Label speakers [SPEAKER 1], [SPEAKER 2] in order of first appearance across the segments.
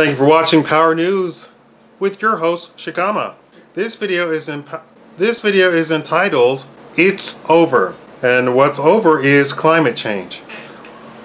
[SPEAKER 1] Thank you for watching Power News with your host Shakaama. This video is in this video is entitled It's Over. And what's over is climate change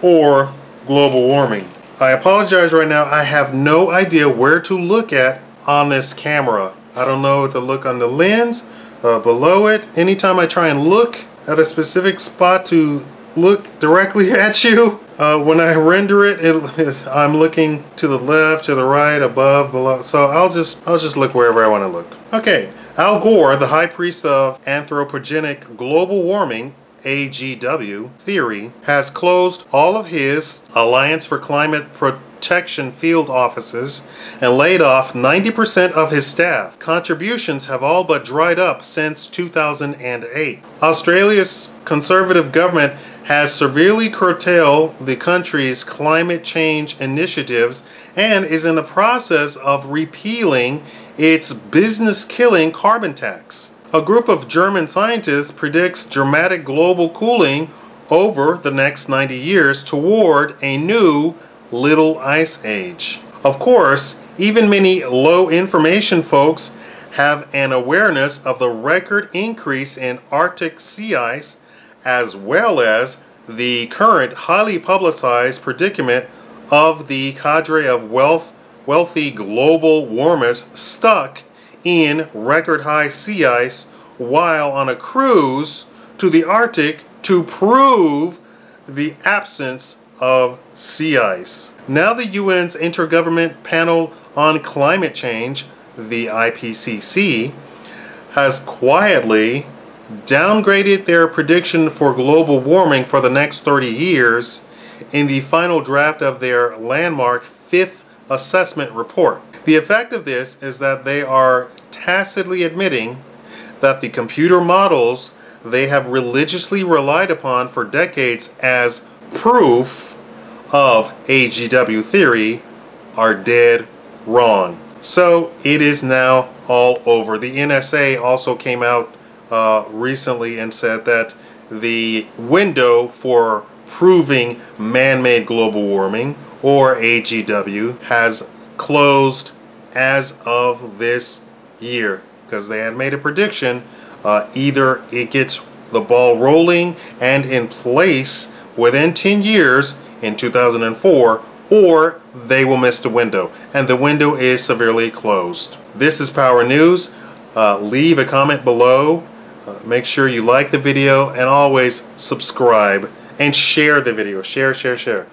[SPEAKER 1] or global warming. I apologize right now. I have no idea where to look at on this camera. I don't know to look on the lens, uh, below it. Anytime I try and look at a specific spot to look directly at you, uh, when I render it, it, I'm looking to the left, to the right, above, below. So I'll just I'll just look wherever I want to look. Okay, Al Gore, the high priest of anthropogenic global warming, AGW theory, has closed all of his Alliance for Climate Protection field offices and laid off 90% of his staff. Contributions have all but dried up since 2008. Australia's conservative government has severely curtailed the country's climate change initiatives and is in the process of repealing its business-killing carbon tax. A group of German scientists predicts dramatic global cooling over the next 90 years toward a new little ice age. Of course, even many low information folks have an awareness of the record increase in Arctic sea ice as well as the current highly publicized predicament of the cadre of wealth, wealthy global warmists stuck in record high sea ice while on a cruise to the Arctic to prove the absence of sea ice. Now the UN's Intergovernment Panel on Climate Change, the IPCC, has quietly downgraded their prediction for global warming for the next 30 years in the final draft of their landmark fifth assessment report. The effect of this is that they are tacitly admitting that the computer models they have religiously relied upon for decades as proof of AGW theory are dead wrong. So it is now all over. The NSA also came out uh, recently and said that the window for proving man-made global warming or AGW has closed as of this year because they had made a prediction uh, either it gets the ball rolling and in place within 10 years in 2004 or they will miss the window and the window is severely closed. This is Power News. Uh, leave a comment below. Uh, make sure you like the video and always subscribe and share the video. Share, share, share.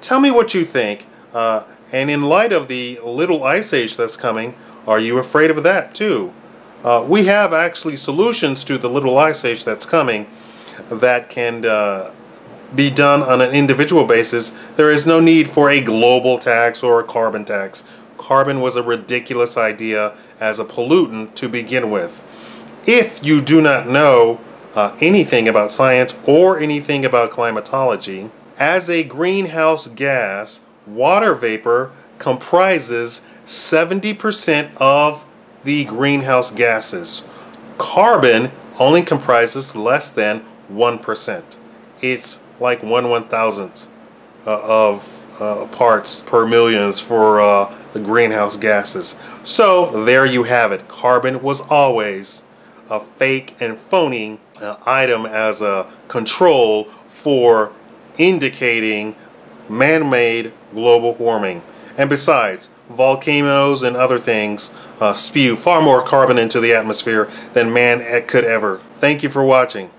[SPEAKER 1] Tell me what you think. Uh, and in light of the little ice age that's coming, are you afraid of that too? Uh, we have actually solutions to the little ice age that's coming that can uh, be done on an individual basis. There is no need for a global tax or a carbon tax. Carbon was a ridiculous idea as a pollutant to begin with. If you do not know uh, anything about science or anything about climatology, as a greenhouse gas, water vapor comprises 70% of the greenhouse gases. Carbon only comprises less than 1%. It's like 1 one thousandth uh, of uh, parts per millions for uh, the greenhouse gases. So there you have it. Carbon was always a fake and phony uh, item as a control for indicating man-made global warming. And besides, volcanoes and other things uh, spew far more carbon into the atmosphere than man could ever. Thank you for watching.